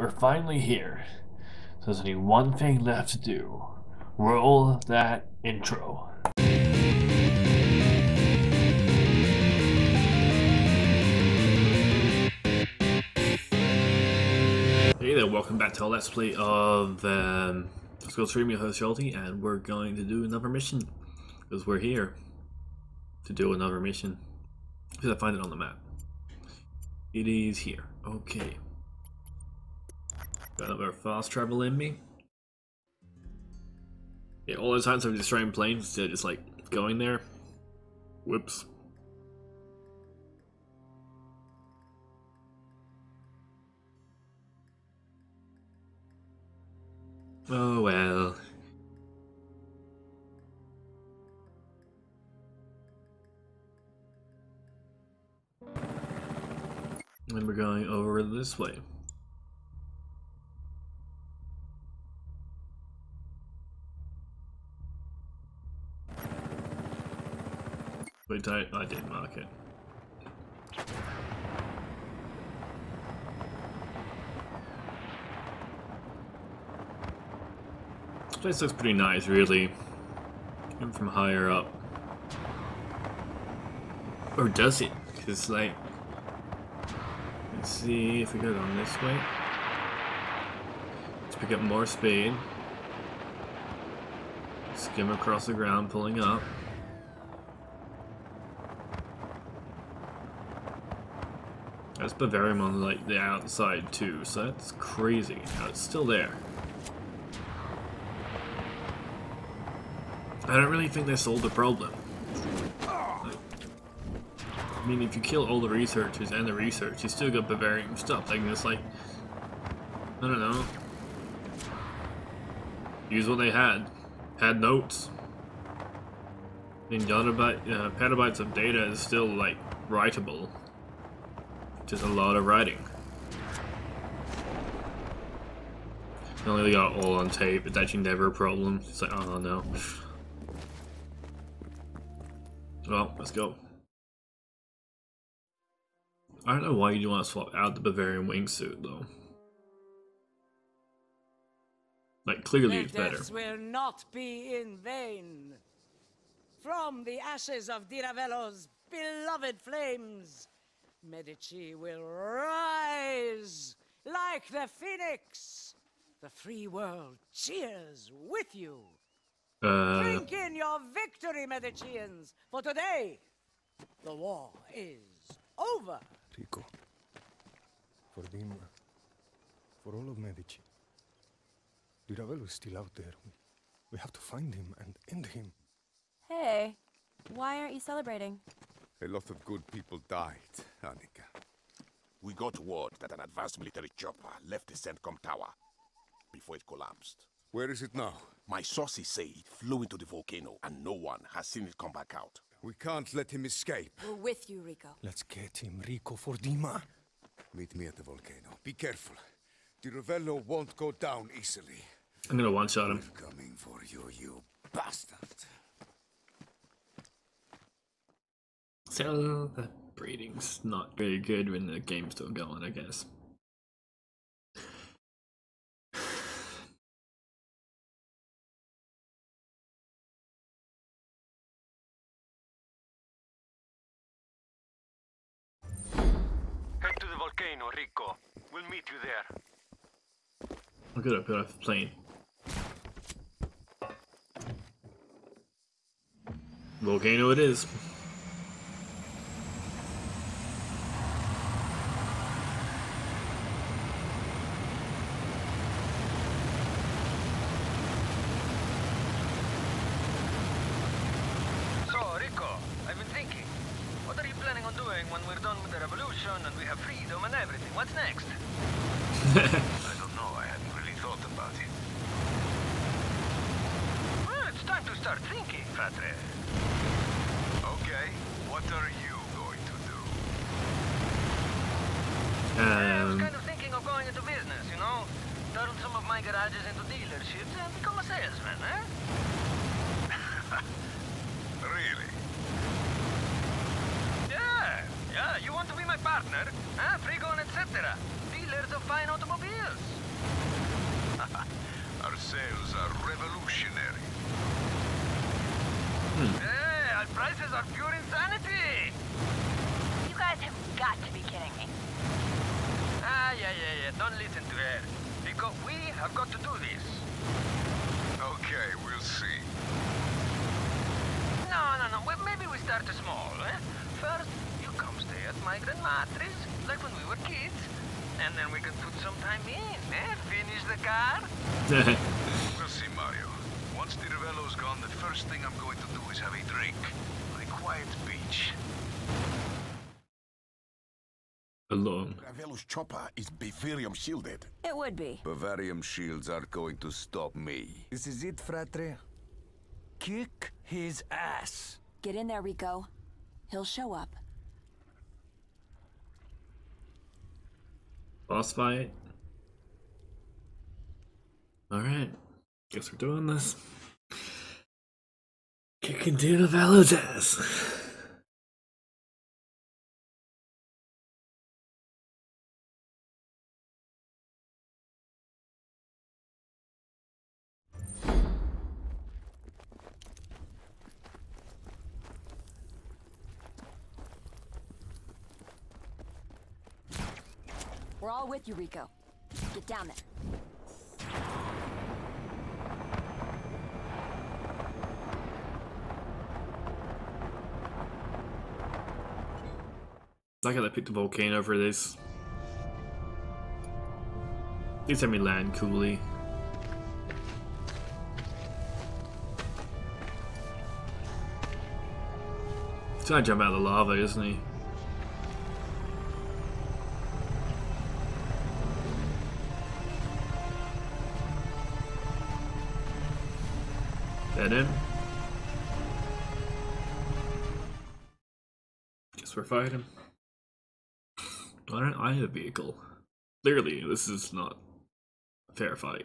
we're finally here. So there's only one thing left to do. Roll that intro. Hey there, welcome back to our Let's Play of um, Go Stream, your host and we're going to do another mission. Because we're here to do another mission. Because I find it on the map. It is here. Okay. Got another fast travel in me. Yeah, all the times I'm destroying planes instead of just like going there. Whoops. Oh well. And we're going over this way. I, I did mark it. This place looks pretty nice, really. Even from higher up. Or does it? Because, like... Let's see if we go down this way. Let's pick up more speed. Skim across the ground, pulling up. That's Bavarium on like the outside too, so that's crazy. How it's still there. I don't really think they solved the problem. Like, I mean, if you kill all the researchers and the research, you still got Bavarium stuff. They can like, I don't know, use what they had. Had notes. I mean, uh, petabytes of data is still like writable. Just a lot of writing. I only got all on tape, it's actually never a problem. It's like, oh no. Well, let's go. I don't know why you do want to swap out the Bavarium wingsuit though. Like clearly Their it's better. will not be in vain. From the ashes of Di Ravello's beloved flames, Medici will rise like the phoenix. The free world cheers with you. Uh, Drink in your victory, Medicians, for today the war is over. Rico. For Dimah. For all of Medici. Di Ravello is still out there. We, we have to find him and end him. Hey, why aren't you celebrating? A lot of good people died, Annika. We got word that an advanced military chopper left the CENTCOM tower before it collapsed. Where is it now? My sources say it flew into the volcano and no one has seen it come back out. We can't let him escape. We're with you, Rico. Let's get him, Rico, for Dimah. Meet me at the volcano. Be careful. Di Ravello won't go down easily. I'm gonna one shot him. We're coming for you, you bastard. So the breeding's not very good when the game's still going, I guess. Head to the volcano, Rico. We'll meet you there. I'll get up, get off the plane. Volcano it is. So, Rico, I've been thinking. What are you planning on doing when we're done with the revolution and we have freedom and everything? What's next? I don't know. I hadn't really thought about it. Well, it's time to start thinking, fratre. Okay, what are you going to do? I was Um, kind of thinking of going into business, you know? Turn some of my garages into dealerships and become a salesman, eh? Really? Yeah, yeah, you want to be my partner? Huh? Frigon, etc buying automobiles. Our sales are revolutionary. Hmm. Hey, our prices are pure insanity. You guys have got to be kidding me. Ah, yeah, yeah, yeah. Don't listen to her. Because we have got to do this. Okay, we'll see. No, no, no. Well, maybe we start small, eh? First, you come stay at my grandma's car. We'll see, Mario. Once Di Ravello's gone, the first thing I'm going to do is have a drink. On a quiet beach. Alone. Ravello's chopper is Bavarium shielded. It would be. Bavarium shields aren't going to stop me. This is it, fratre. Kick his ass. Get in there, Rico. He'll show up. Boss fight. Alright. Guess we're doing this. Kicking Di Ravello's ass. We're all with you, Rico. Get down there. I gotta pick the volcano for this. Please let me land coolly. He's gonna jump out of the lava, isn't he? That him? Guess we're fighting. Why don't I have a vehicle? Clearly, this is not a fair fight.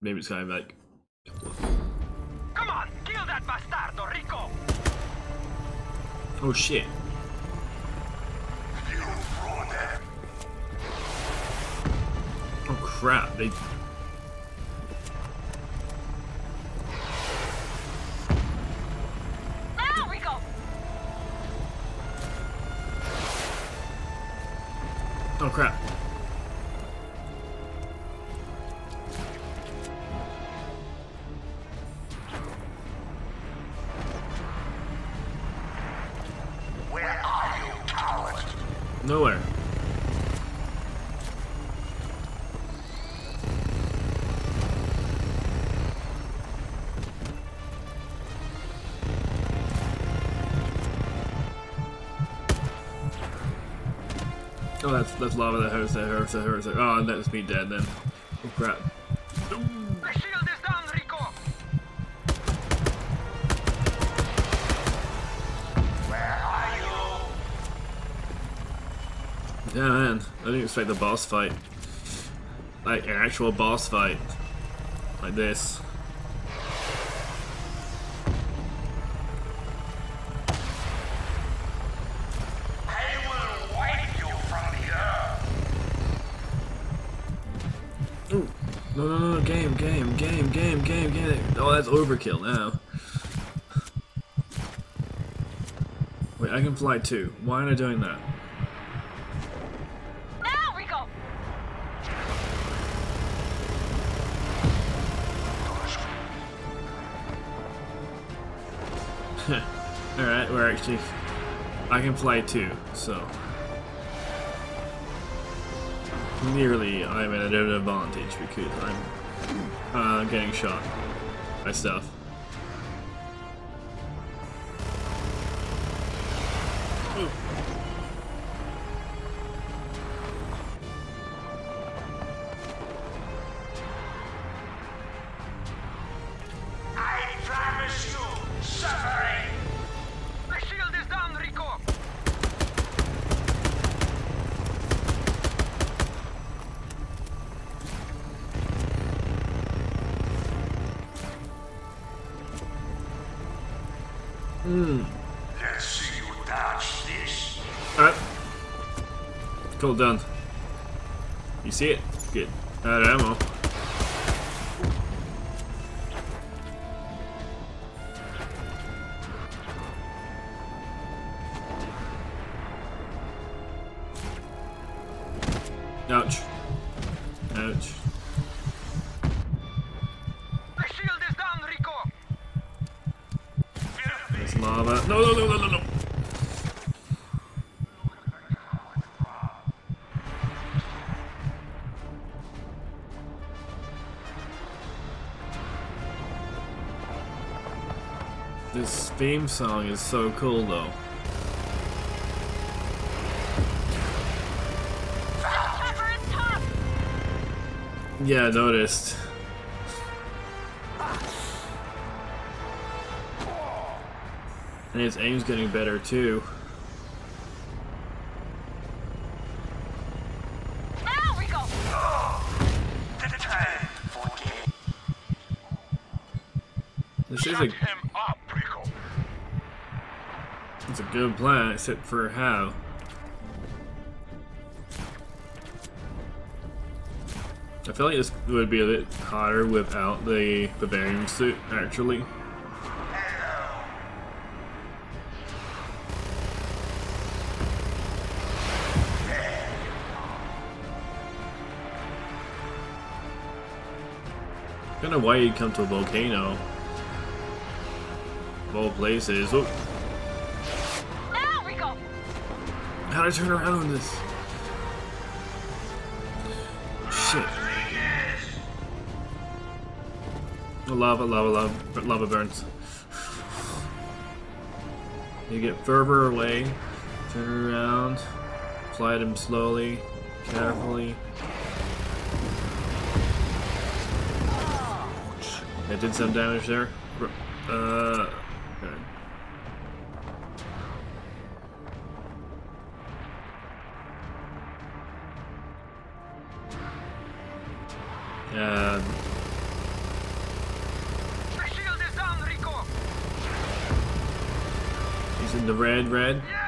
Maybe it's kind of like. Come on, kill that bastardo, Rico! Oh shit. Eh? Oh crap, they. Nowhere. Oh, that's that's lava that hurts, that hurts, that hurts. Oh, and that's me dead then. Oh crap. Yeah, man. I didn't expect the boss fight. Like, an actual boss fight. Like this. The. No, no, no, game, game, game, game, game, game. Oh, that's overkill now. Wait, I can fly too. Why am I doing that? We're actually... I can fly too, so... Nearly, I'm at an advantage because I'm uh, getting shot by stuff. Mm. Let's see you dodge this. Alright. Cool, done. You see it? Good. That ammo. Ouch. Ouch. No, no, no, no, no, no. This theme song is so cool though. Yeah, I noticed. And his aim's getting better too. This is a Shut him up, Rico. it's a good plan, except for how. I feel like this would be a bit hotter without the Bavarium suit, actually. Know why you'd come to a volcano. Of all places. Oh, how do I turn around on this? Shit. Oh, lava, lava, lava, lava burns. You get further away, turn around, slide him slowly, carefully. I did some damage there. Uh, okay. Uh, The shield is down, Rico! he's in the red, red. Yeah,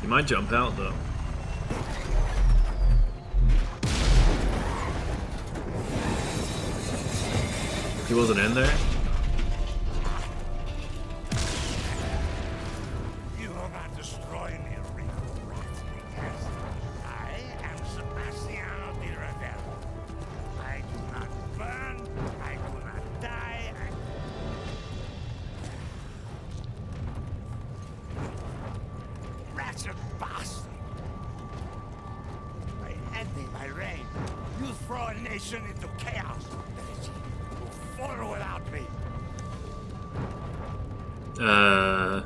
He might jump out though. He wasn't in there? Nation into chaos. Will fall without me. Uh,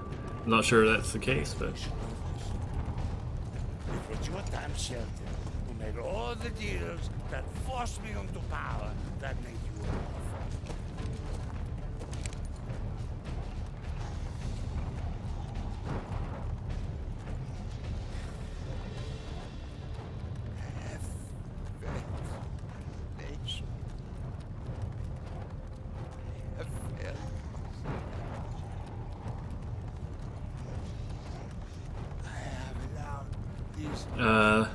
not sure that's the case, but It was your damn shelter who made all the deals that forced me into power that made uh,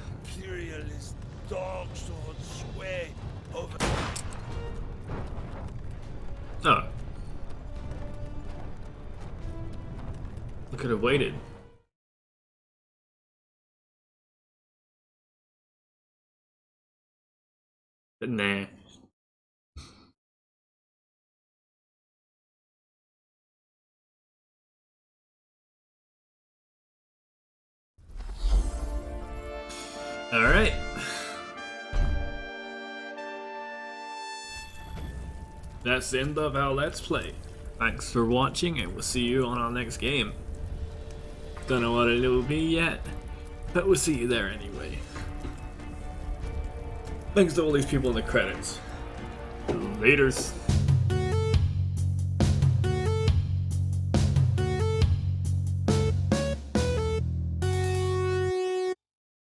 oh. I could have waited. That's the end of our Let's Play. Thanks for watching and we'll see you on our next game. Don't know what it will be yet, but we'll see you there anyway. Thanks to all these people in the credits. Laters.